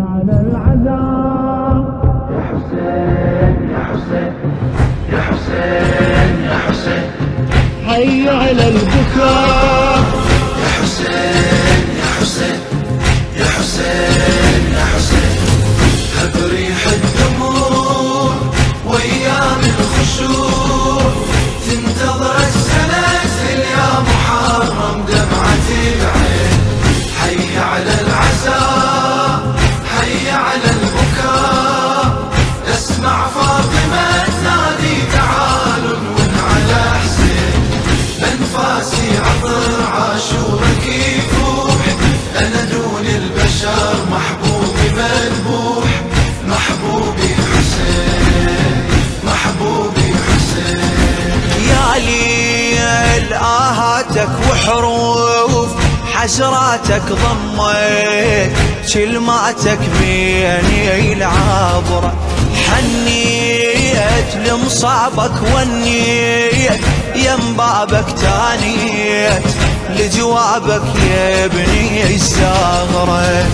على العذاب. يا حسين يا حسين يا حسين يا حسين. حي على البكاء. ليل آهاتك وحروف حسراتك ضميت كلماتك بيني العابرة حنيت لمصابك ونيت يم بابك تانيت لجوابك يا ابني الزهرة.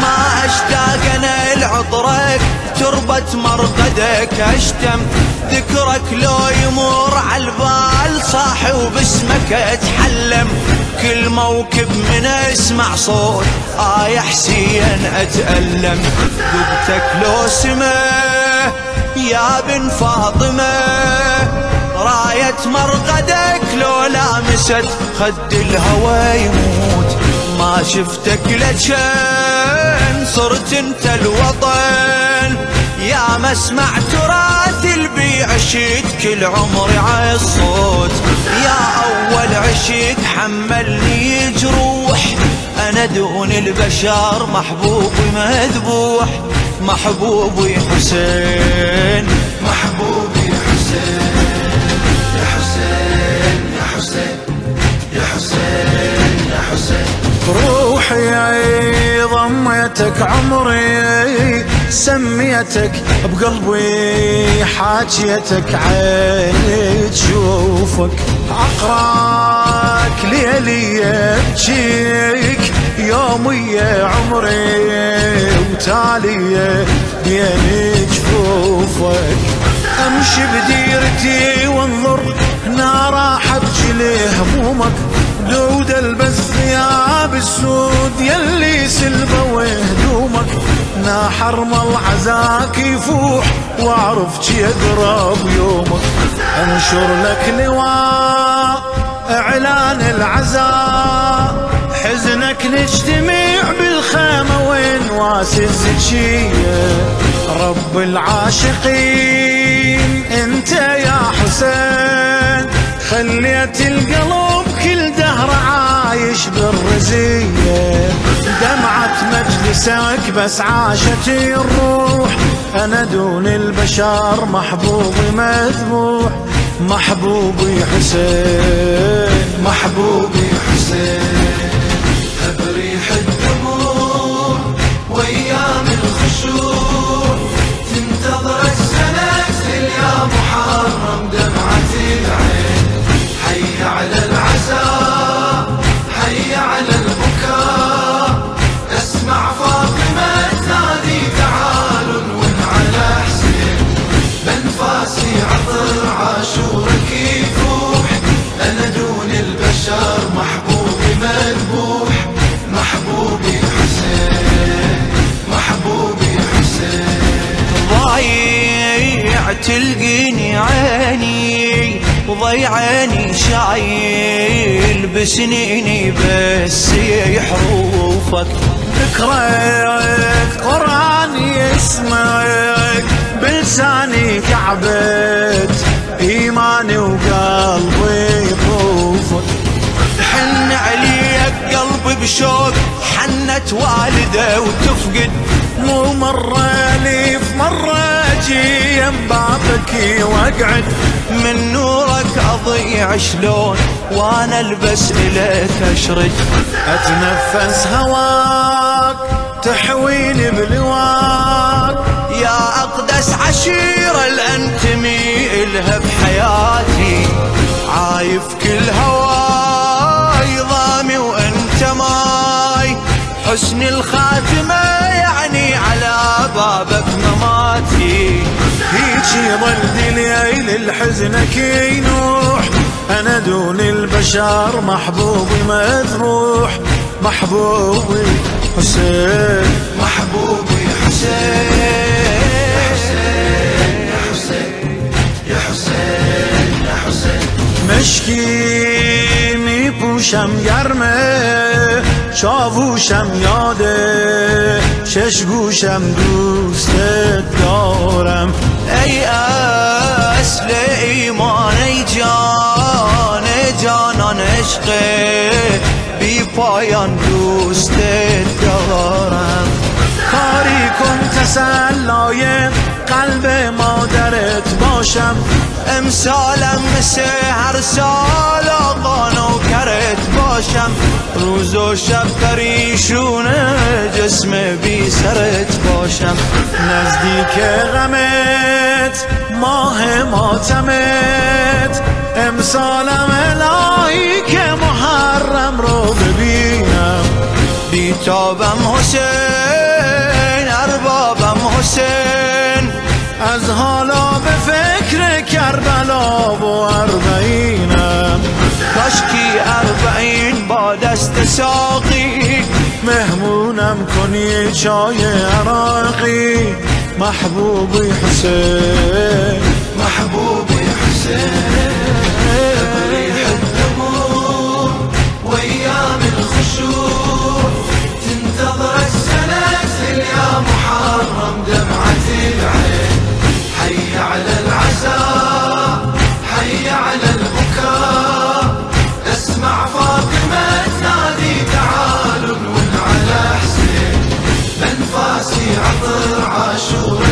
ما اشتاق أنا لعطرك تربة مرقدك اشتم ذكرك لو يمر عالبال صاحي وباسمك أتحلم. كل موكب من أسمع صوت آه حسين أتألم. ذبتك لو سمه يا بن فاطمة. راية مرقدك لو لامست خد الهوى يموت. ما شفتك لجن صرت انت الوطن. يا مسمع تراث عشيت كل عمري عالصوت يا أول عشيت حملني جروح. أنا دون البشر محبوبي مذبوح. محبوبي حسين محبوبي حسين. يا حسين يا حسين يا حسين يا حسين روحي ضميتك عمري سميتك بقلبي حاجيتك عيني تشوفك عقراك ليلي بجيك يومي عمري وتالي بين جفوفك أمشي بديرتي وانظر هنا راح ابجي همومك دود ثياب السود يلي سلبة وهدومك نا حرم العزاك يفوح واعرف جي اقرب يومك انشر لك لواء اعلان العزاء حزنك نجتمع بالخيمة وين واسي الزكية رب العاشقين انت يا حسين خليت القلب كل دهر عايش بالرزية. دمعة مجلسك بس عاشت الروح. أنا دون البشر محبوبي مذبوح. محبوبي حسين محبوبي حسين. تلقيني عيني وضيعاني شايل بسنيني بس حروفك ذكرك قرآن يسمعك بلساني كعبت إيماني وقلبي يطوفك. حن عليك قلبي بشوق حنت والده وتفقد. مو مرة لي في مرة يم بابك واقعد من نورك أضيع شلون؟ وأنا ألبس إليك اشرد أتنفس هواك تحويني بلواك. يا أقدس عشيرة الأنتمي إلها بحياتي. عايف كل هواي ضامي وأنت ماي. حسن الخاتمة شيض الدليل الحزنك ينوح أنا دون البشر محبوبي مذبوح محبوبي حسين. محبوبي حسين. مشکی می پوشم گرمه چاووشم یاده شش گوشم دوست دارم. ای اصل ایمان ای جان جانان عشق بی پایان دوست دارم. کاری کن تسلای قلب مادرت باشم. امسالم مثل هر سال روز و شب پریشون جسم بی سرت باشم. نزدیک غمت ماه ماتمت. امسالم الهی که محرم رو ببینم. بیتابم حسین اربابم حسین. از حالا به فکر کربلا و اربعینم دست ساقی. مهمونم کنی چای عراقی. محبوبی حسین. انفاسي